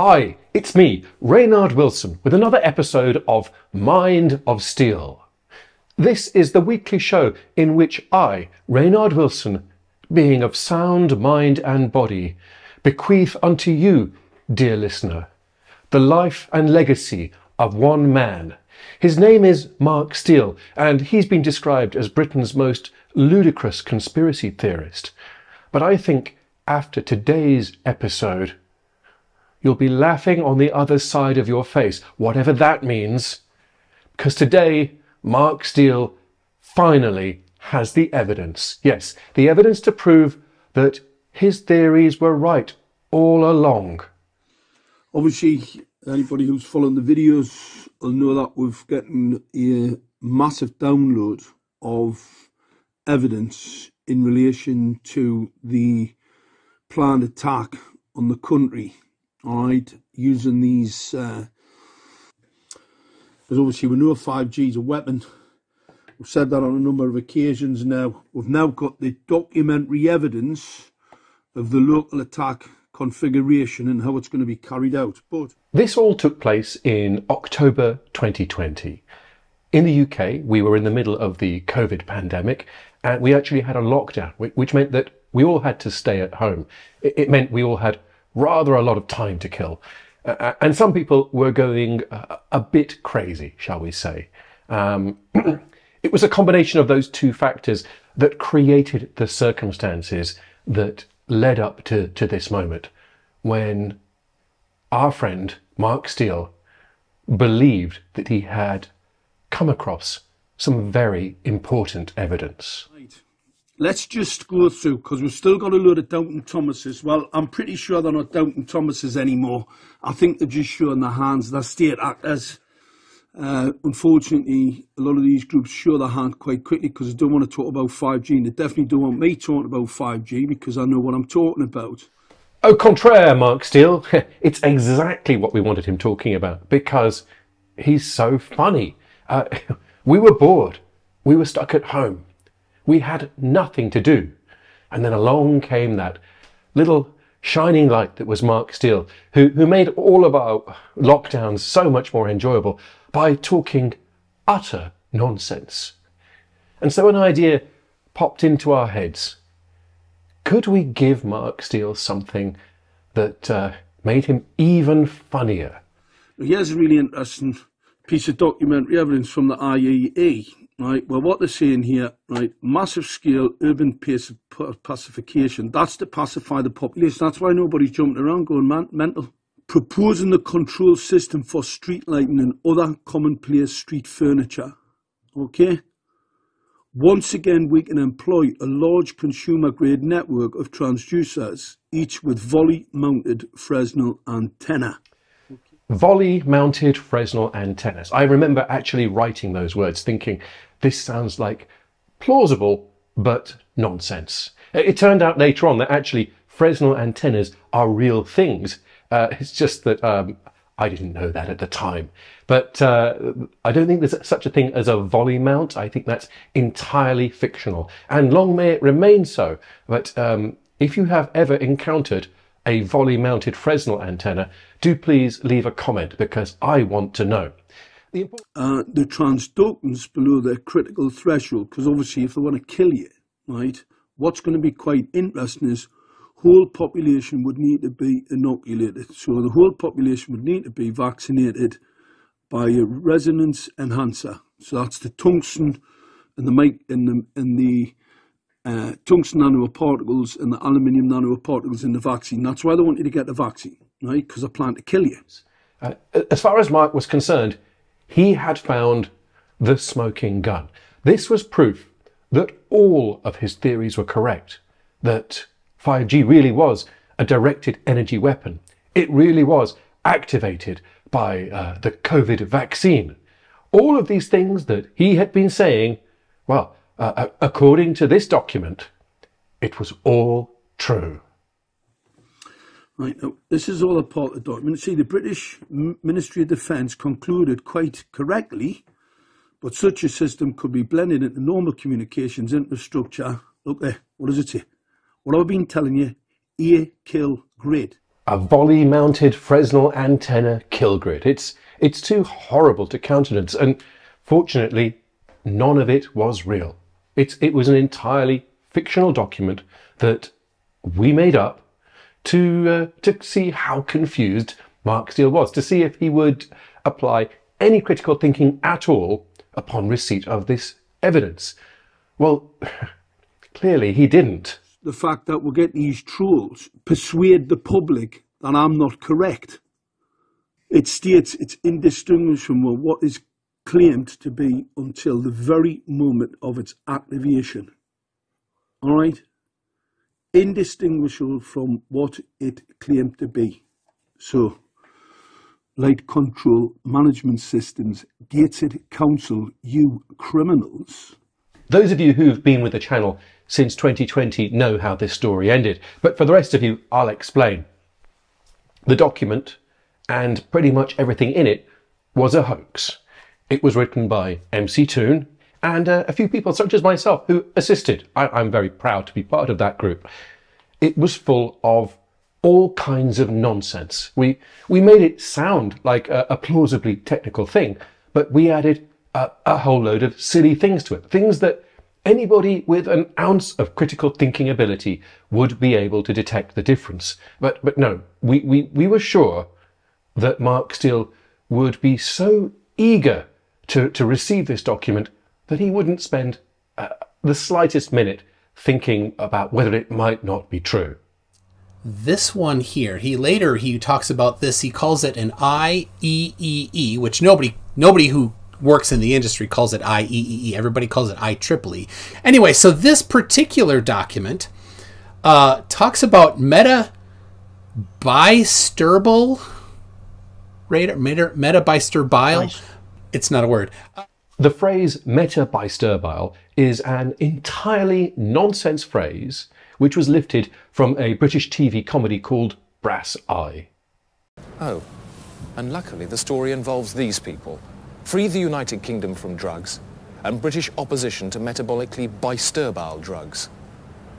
Hi, it's me, Raynard Wilson, with another episode of Mind of Steel. This is the weekly show in which I, Raynard Wilson, being of sound mind and body, bequeath unto you, dear listener, the life and legacy of one man. His name is Mark Steele, and he's been described as Britain's most ludicrous conspiracy theorist. But I think after today's episode, You'll be laughing on the other side of your face, whatever that means. Because today, Mark Steele finally has the evidence. Yes, the evidence to prove that his theories were right all along. Obviously, anybody who's following the videos will know that we've gotten a massive download of evidence in relation to the planned attack on the country all right, using these, uh, because obviously we know 5G is a weapon. We've said that on a number of occasions now. We've now got the documentary evidence of the local attack configuration and how it's going to be carried out. But this all took place in October 2020. In the UK, we were in the middle of the COVID pandemic and we actually had a lockdown, which meant that we all had to stay at home. It meant we all had rather a lot of time to kill. Uh, uh, and some people were going a, a bit crazy, shall we say. Um, it was a combination of those two factors that created the circumstances that led up to, to this moment when our friend Mark Steele believed that he had come across some very important evidence. Right let's just go through because we've still got a load of Doubting Thomases. Well, I'm pretty sure they're not Doubting Thomases anymore. I think they're just showing their hands. They're state actors. Uh, unfortunately, a lot of these groups show their hand quite quickly because they don't want to talk about 5G and they definitely don't want me talking about 5G because I know what I'm talking about. Au contraire, Mark Steele. it's exactly what we wanted him talking about because he's so funny. Uh, we were bored. We were stuck at home we had nothing to do. And then along came that little shining light that was Mark Steele, who, who made all of our lockdowns so much more enjoyable by talking utter nonsense. And so an idea popped into our heads. Could we give Mark Steele something that uh, made him even funnier? Here's a really interesting piece of documentary evidence from the IEA right? Well, what they're saying here, right? Massive scale urban pacification. That's to pacify the population. That's why nobody's jumping around going man mental. Proposing the control system for street lighting and other commonplace street furniture. Okay? Once again, we can employ a large consumer grade network of transducers, each with volley mounted Fresnel antenna volley mounted Fresnel antennas. I remember actually writing those words thinking this sounds like plausible, but nonsense. It turned out later on that actually Fresnel antennas are real things. Uh, it's just that um, I didn't know that at the time. But uh, I don't think there's such a thing as a volley mount. I think that's entirely fictional. And long may it remain so. But um, if you have ever encountered a volley mounted Fresnel antenna, do please leave a comment because I want to know. The, uh, the transdotants below their critical threshold, because obviously if they want to kill you, right, what's going to be quite interesting is whole population would need to be inoculated. So the whole population would need to be vaccinated by a resonance enhancer. So that's the tungsten and the mic in the in the uh, tungsten nanoparticles and the aluminium nanoparticles in the vaccine. That's why they want you to get the vaccine, right? Because they plan to kill you. Uh, as far as Mike was concerned, he had found the smoking gun. This was proof that all of his theories were correct, that 5G really was a directed energy weapon. It really was activated by uh, the COVID vaccine. All of these things that he had been saying, well, uh, uh according to this document, it was all true. Right, this is all a part of the document. See, the British Ministry of Defence concluded quite correctly, but such a system could be blended into normal communications infrastructure. Look there, what does it say? What I've been telling you, ear, kill, grid. a volley-mounted Fresnel antenna kill grid. It's, it's too horrible to countenance, and fortunately, none of it was real. It's, it was an entirely fictional document that we made up to, uh, to see how confused Mark Steele was, to see if he would apply any critical thinking at all upon receipt of this evidence. Well, clearly he didn't the fact that we get these trolls persuade the public that I'm not correct. It states it's indistinguishable what is claimed to be until the very moment of its activation. All right? Indistinguishable from what it claimed to be. So, light control management systems, gated council, you criminals. Those of you who've been with the channel since 2020 know how this story ended, but for the rest of you, I'll explain. The document and pretty much everything in it was a hoax. It was written by MC Toon and uh, a few people such as myself who assisted. I, am very proud to be part of that group. It was full of all kinds of nonsense. We, we made it sound like a, a plausibly technical thing, but we added a, a whole load of silly things to it. Things that anybody with an ounce of critical thinking ability would be able to detect the difference. But, but no, we, we, we were sure that Mark Steele would be so eager to, to receive this document that he wouldn't spend uh, the slightest minute thinking about whether it might not be true. This one here, he later he talks about this. He calls it an IEEE, which nobody nobody who works in the industry calls it IEEE. Everybody calls it IEEE. Anyway, so this particular document uh, talks about meta bisturbal radar, meta, meta bisturbile. It's not a word. The phrase meta bisturbile is an entirely nonsense phrase which was lifted from a British TV comedy called Brass Eye. Oh, and luckily the story involves these people free the United Kingdom from drugs, and British opposition to metabolically bisturbile drugs.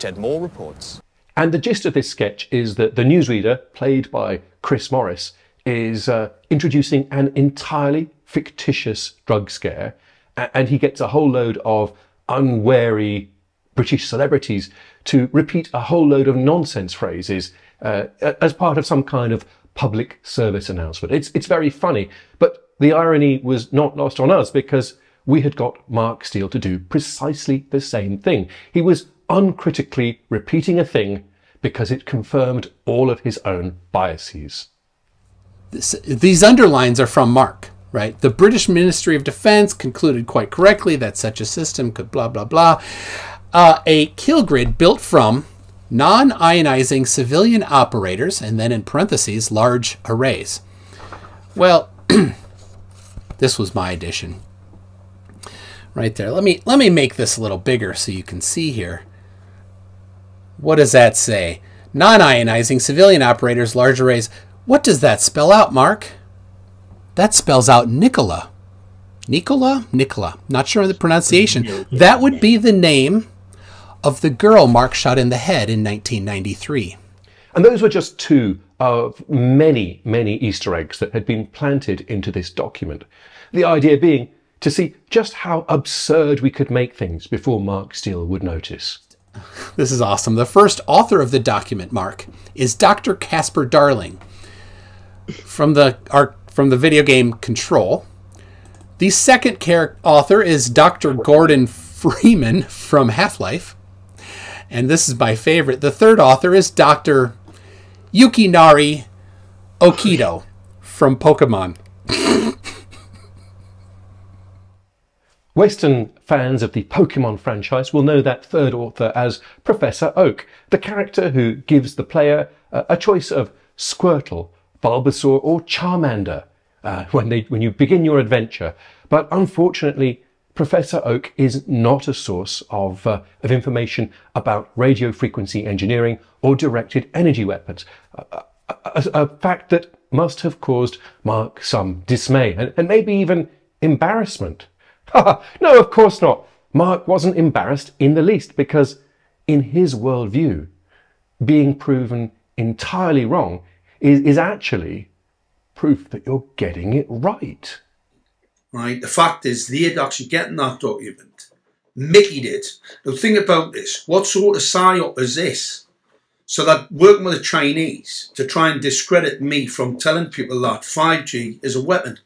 Ted Maul reports. And the gist of this sketch is that the newsreader, played by Chris Morris, is uh, introducing an entirely fictitious drug scare, and he gets a whole load of unwary British celebrities to repeat a whole load of nonsense phrases uh, as part of some kind of public service announcement. It's, it's very funny, but the irony was not lost on us because we had got Mark Steele to do precisely the same thing. He was uncritically repeating a thing because it confirmed all of his own biases. This, these underlines are from Mark, right? The British Ministry of Defense concluded quite correctly that such a system could blah, blah, blah. Uh, a kill grid built from non ionizing civilian operators, and then in parentheses, large arrays. Well, This was my edition. Right there. Let me let me make this a little bigger so you can see here. What does that say? Non-ionizing civilian operators, large arrays. What does that spell out, Mark? That spells out Nicola. Nicola? Nicola. Not sure of the pronunciation. That would be the name of the girl Mark shot in the head in 1993. And those were just two of many, many Easter eggs that had been planted into this document. The idea being to see just how absurd we could make things before Mark Steele would notice. This is awesome. The first author of the document, Mark, is Dr. Casper Darling from the our, from the video game Control. The second author is Dr. Gordon Freeman from Half-Life. And this is my favorite. The third author is Dr. Yukinari Okido from Pokemon. Western fans of the Pokemon franchise will know that third author as Professor Oak, the character who gives the player a choice of Squirtle, Bulbasaur, or Charmander uh, when, they, when you begin your adventure. But unfortunately, Professor Oak is not a source of, uh, of information about radio frequency engineering or directed energy weapons, a, a, a, fact that must have caused Mark some dismay and, and maybe even embarrassment. no, of course not. Mark wasn't embarrassed in the least because in his worldview, being proven entirely wrong is, is actually proof that you're getting it right. Right. The fact is, they'd actually getting that document. Mickey did. Now think about this. What sort of psyop is this? So that working with the Chinese to try and discredit me from telling people that 5G is a weapon.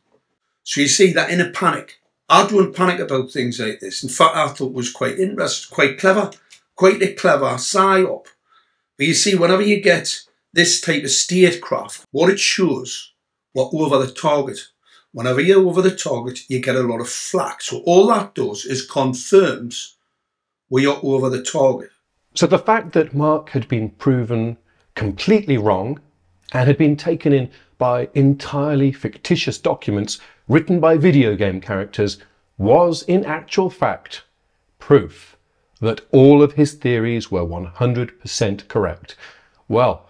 So you see that in a panic. I don't panic about things like this. In fact, I thought was quite interesting, quite clever, quite a clever psyop. But you see, whenever you get this type of statecraft, what it shows, what over the target. Whenever you're over the target, you get a lot of flack. So all that does is confirms we are over the target. So the fact that Mark had been proven completely wrong and had been taken in by entirely fictitious documents written by video game characters was in actual fact proof that all of his theories were 100% correct. Well,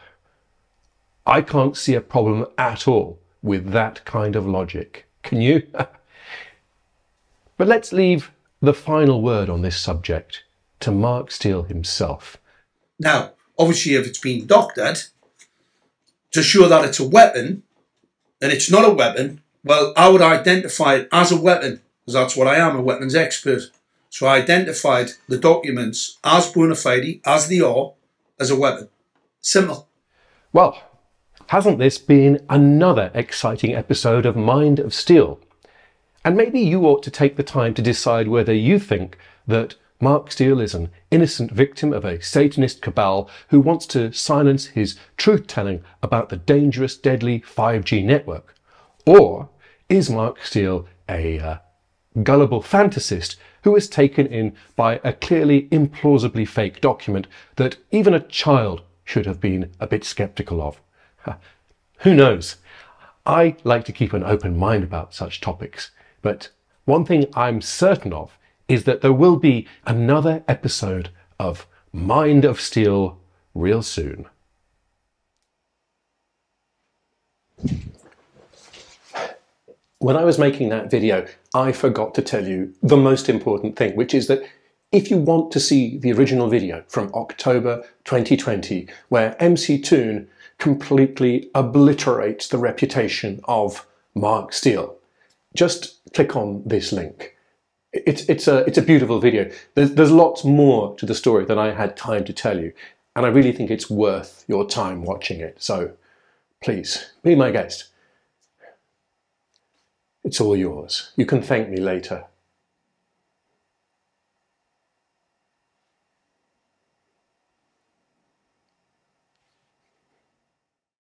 I can't see a problem at all with that kind of logic. Can you? but let's leave the final word on this subject to Mark Steele himself. Now, obviously, if it's been doctored to show that it's a weapon, and it's not a weapon, well, I would identify it as a weapon, because that's what I am, a weapons expert. So I identified the documents as bona fide, as they are, as a weapon. Simple. Well, hasn't this been another exciting episode of Mind of Steel? And maybe you ought to take the time to decide whether you think that Mark Steele is an innocent victim of a Satanist cabal who wants to silence his truth telling about the dangerous, deadly 5G network. Or is Mark Steele a uh, gullible fantasist who is taken in by a clearly implausibly fake document that even a child should have been a bit skeptical of? Who knows? I like to keep an open mind about such topics, but one thing I'm certain of is that there will be another episode of Mind of Steel real soon. When I was making that video, I forgot to tell you the most important thing, which is that if you want to see the original video from October 2020, where MC Toon completely obliterates the reputation of Mark Steele, just click on this link it's it's a it's a beautiful video. There's there's lots more to the story than I had time to tell you, and I really think it's worth your time watching it. So, please be my guest. It's all yours. You can thank me later.